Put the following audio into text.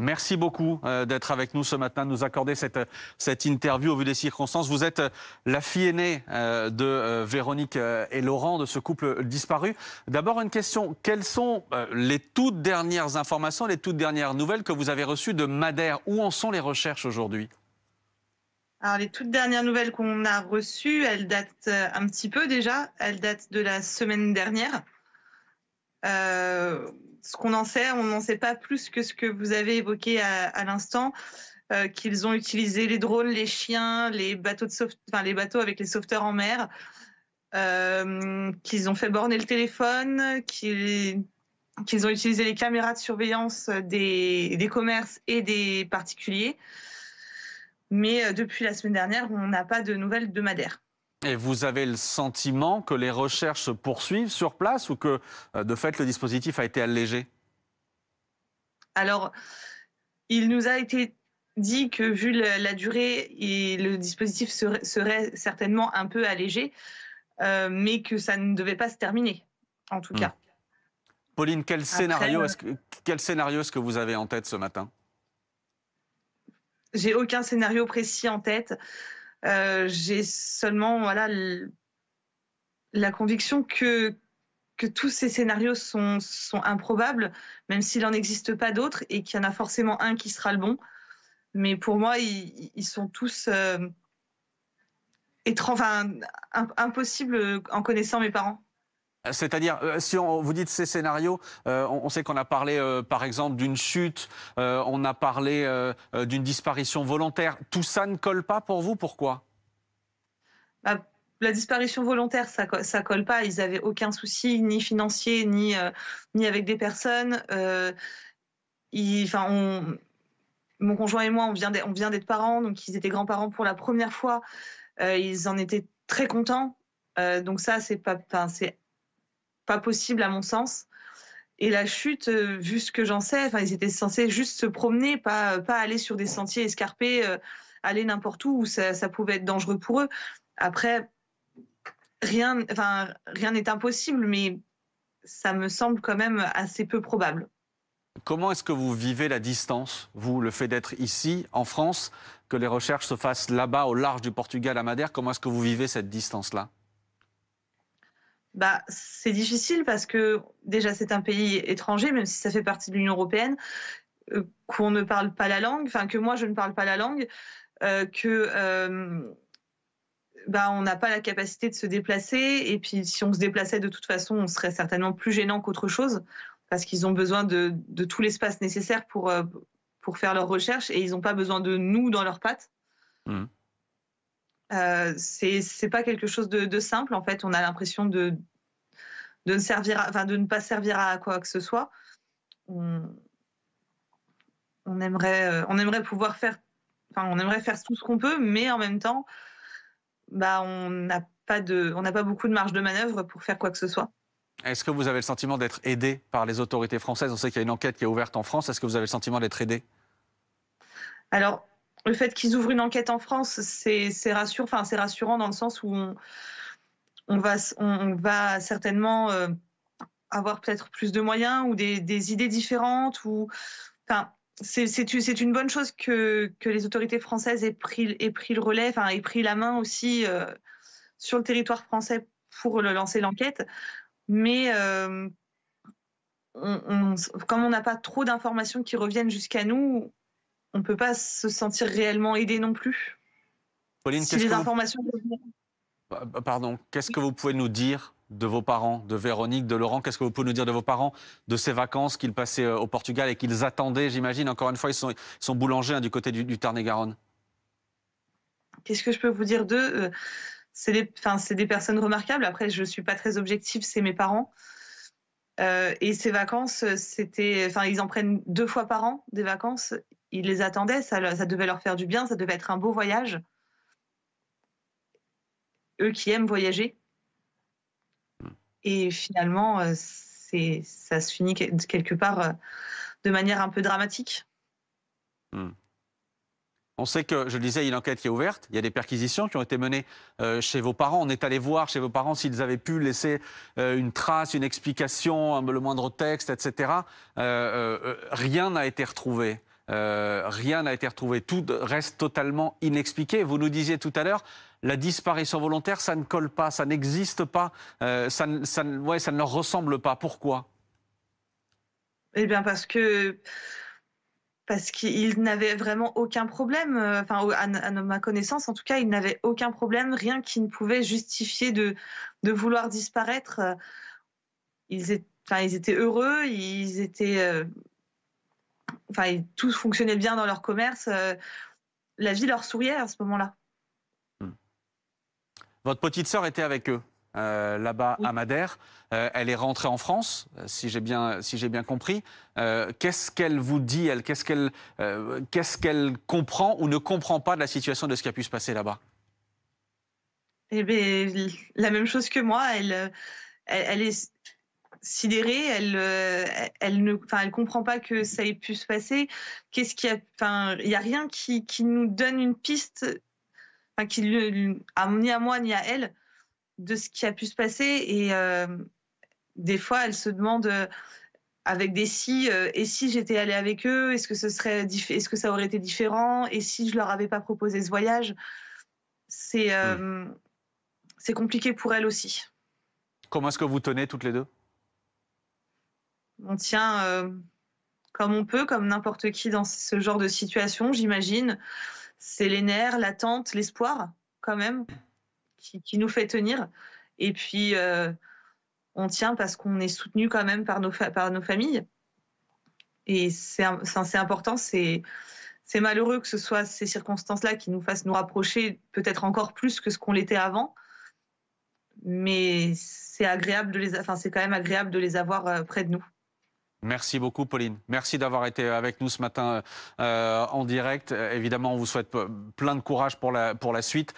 Merci beaucoup euh, d'être avec nous ce matin, de nous accorder cette, cette interview au vu des circonstances. Vous êtes euh, la fille aînée euh, de Véronique et Laurent, de ce couple disparu. D'abord, une question. Quelles sont les toutes dernières informations, les toutes dernières nouvelles que vous avez reçues de Madère? Où en sont les recherches aujourd'hui? Alors, les toutes dernières nouvelles qu'on a reçues, elles datent un petit peu déjà. Elles datent de la semaine dernière. Ce qu'on en sait, on n'en sait pas plus que ce que vous avez évoqué à, l'instant. Euh, qu'ils ont utilisé les drones, les chiens, les bateaux, de enfin, les bateaux avec les sauveteurs en mer, euh, qu'ils ont fait borner le téléphone, qu'ils ont utilisé les caméras de surveillance des, des commerces et des particuliers. Mais euh, depuis la semaine dernière, on n'a pas de nouvelles de Madère. Et vous avez le sentiment que les recherches se poursuivent sur place ou que, euh, de fait, le dispositif a été allégé? Alors, il nous a été dit que, vu la, durée, et le dispositif serait, certainement un peu allégé, euh, mais que ça ne devait pas se terminer, en tout hmm. cas. Pauline, quel scénario, est-ce que, quel scénario est-ce que vous avez en tête ce matin? J'ai aucun scénario précis en tête. Euh, j'ai seulement la conviction que, tous ces scénarios sont, improbables, même s'il n'en existe pas d'autres, et qu'il y en a forcément un qui sera le bon. Mais pour moi, ils, sont tous euh, impossibles en connaissant mes parents. C'est-à-dire, euh, si on vous dites ces scénarios, euh, on, sait qu'on a parlé, euh, par exemple, d'une chute, on a parlé d'une disparition volontaire. Tout ça ne colle pas pour vous? Pourquoi? Bah, La disparition volontaire, ça, ça colle pas. Ils n'avaient aucun souci, ni financier, ni, ni avec des personnes. enfin, mon conjoint et moi, on vient d'être parents, donc ils étaient grands-parents pour la première fois. ils en étaient très contents. donc ça, c'est pas, c'est pas possible à mon sens. Et la chute, euh, vu ce que j'en sais, enfin, ils étaient censés juste se promener, pas, pas aller sur des sentiers escarpés, euh, aller n'importe où où ça, ça, pouvait être dangereux pour eux. Après, rien, enfin, rien n'est impossible, mais ça me semble quand même assez peu probable. Comment est-ce que vous vivez la distance, vous, le fait d'être ici, en France, que les recherches se fassent là-bas, au large du Portugal, à Madère? Comment est-ce que vous vivez cette distance-là? Bah, c'est difficile parce que déjà c'est un pays étranger, même si ça fait partie de l'Union européenne, euh, qu'on ne parle pas la langue, enfin que moi je ne parle pas la langue, euh, que euh, bah, on n'a pas la capacité de se déplacer, et puis si on se déplaçait de toute façon, on serait certainement plus gênant qu'autre chose, parce qu'ils ont besoin de, tout l'espace nécessaire pour, pour faire leurs recherches, et ils n'ont pas besoin de nous dans leurs pattes. Mmh. Euh, c'est pas quelque chose de, simple. En fait, on a l'impression de, de, ne servir enfin, de ne pas servir à quoi que ce soit. On, aimerait, euh, on aimerait pouvoir faire, enfin, on aimerait faire tout ce qu'on peut, mais en même temps, bah, on n'a pas de, on n'a pas beaucoup de marge de manœuvre pour faire quoi que ce soit. Est-ce que vous avez le sentiment d'être aidé par les autorités françaises? On sait qu'il y a une enquête qui est ouverte en France. Est-ce que vous avez le sentiment d'être aidé? Alors, le fait qu'ils ouvrent une enquête en France, c'est rassurant, dans le sens où on, va, certainement euh, avoir peut-être plus de moyens ou des, idées différentes. C'est une bonne chose que, les autorités françaises aient pris, aient pris le relais, enfin, aient pris la main aussi euh, sur le territoire français pour lancer l'enquête. Mais euh, comme on n'a pas trop d'informations qui reviennent jusqu'à nous, on ne peut pas se sentir réellement aidé non plus. Pauline, si les informations... Bah, bah, pardon, qu'est-ce que vous pouvez nous dire de vos parents, de Véronique, de Laurent? Qu'est-ce que vous pouvez nous dire de vos parents, de ces vacances qu'ils passaient euh, au Portugal et qu'ils attendaient, j'imagine? Encore une fois, ils sont, sont boulangers hein, du côté du, Tarn-et-Garonne. Qu'est-ce que je peux vous dire d'eux? Euh, C'est des, des, personnes remarquables. Après, je ne suis pas très objective, c'est mes parents. Euh, et ces vacances, c'était, enfin, ils en prennent deux fois par an des vacances ils les attendaient, ça, devait leur faire du bien, ça devait être un beau voyage. Eux qui aiment voyager. Et finalement, euh, ça se finit quelque part euh, de manière un peu dramatique. Hmm. On sait que, je le disais, il y a une enquête qui est ouverte, il y a des perquisitions qui ont été menées euh, chez vos parents. On est allé voir chez vos parents s'ils avaient pu laisser une trace, une explication, le moindre texte, etc. rien n'a été retrouvé. Rien n'a été retrouvé. Tout reste totalement inexpliqué. Vous nous disiez tout à l'heure, la disparition volontaire, ça ne colle pas, ça n'existe pas, ça, ça, ne leur ressemble pas. Pourquoi? Eh bien, parce que parce qu'il n'avait vraiment aucun problème, euh, enfin à, ma connaissance en tout cas, il n'avait aucun problème, rien qui ne pouvait justifier de, vouloir disparaître. Euh, ils, étaient, heureux, ils étaient, euh, enfin tout fonctionnait bien dans leur commerce, la vie leur souriait à ce moment-là. Hmm. Votre petite sœur était avec eux euh, là-bas à Madère. Euh, elle est rentrée en France, euh, si j'ai bien, si bien compris. qu'est-ce qu'elle vous dit, elle? Qu'est-ce qu'elle qu'est-ce qu'elle comprend ou ne comprend pas de la situation de ce qui a pu se passer là-bas? Eh bien, la même chose que moi. Elle, elle, est sidérée. Elle, elle ne, enfin, elle comprend pas que ça ait pu se passer. Qu'est-ce qui a, enfin, il y a rien qui, qui, nous donne une piste, enfin, qui, ni à moi ni à elle, de ce qui a pu se passer. Et euh, des fois, elle se demande euh, avec des si, euh, et si j'étais allée avec eux, est-ce que ce serait, est-ce que ça aurait été différent Et si je leur avais pas proposé ce voyage, c'est c'est compliqué pour elle aussi. Comment est-ce que vous tenez toutes les deux? On tient comme on peut, comme n'importe qui dans ce genre de situation, j'imagine. C'est les nerfs, l'attente, l'espoir, quand même qui, nous fait tenir. Et puis, euh, on tient parce qu'on est soutenu quand même par nos, par nos familles. Et c'est important, c'est malheureux que ce soit ces circonstances-là qui nous fassent nous rapprocher peut-être encore plus que ce qu'on l'était avant. Mais c'est agréable de les, enfin, c'est quand même agréable de les avoir euh, près de nous. Merci beaucoup, Pauline. Merci d'avoir été avec nous ce matin euh, en direct. évidemment, on vous souhaite plein de courage pour la, pour la suite.